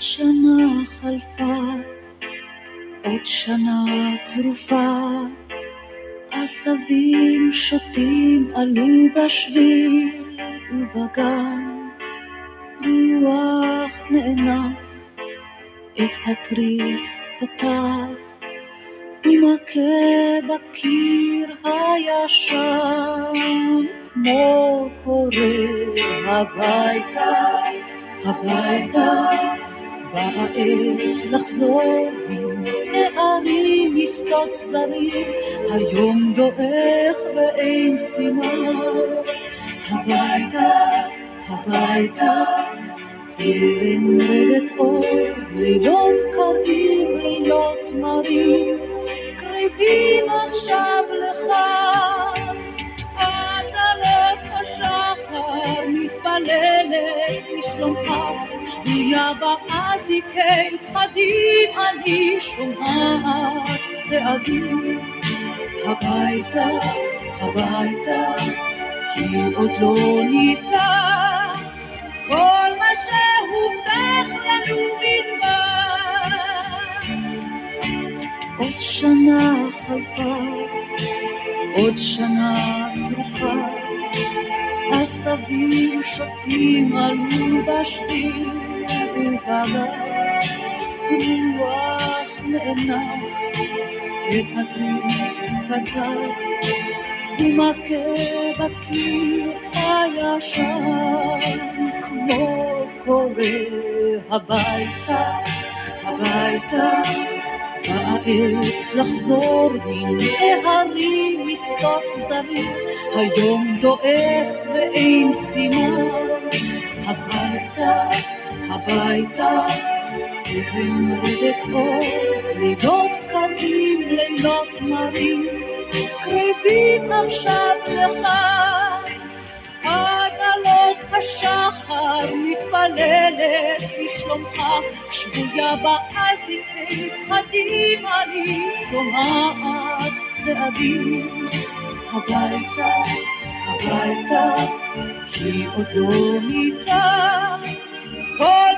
חלפה, עוד שנה תרופה, עשבים שוטים עלו בשביל ובגן, רוח נאנח, את התריס פתח, ומכה בקיר הישן, כמו קורא הביתה, הביתה, באה עת לחזור נערים משדות זרים, היום דועך ואין סימן. הביתה, הביתה, טרם רדת אור, לילות קרים, לילות מרים, קריבים עכשיו לך. עטלות השחר מתפללת לשלומך, שביעה באזיקי פחדים אני שומעת צעדים. הביתה, הביתה, כי עוד לא ניתן כל מה שהובטח לנו מזמן. עוד שנה חלפה, עוד שנה תרופה, עשבים שוטים עלו בשביל ובגן, רוח נאנח, את התריס פתח, ומכה בקיר הישן, כמו קורא הביתה, הביתה. באה עת לחזור מן ההרים משדות זרים, היום דועך ואין סימן. הביתה, הביתה, טרם רדת אור, לילות קרים, לילות מרים, קריבים עכשיו לך. מתפללת לשלומך, שבויה באזיקי פחדים אני שומעת צעדים. הביתה, הביתה, כי עוד לא ניתן כל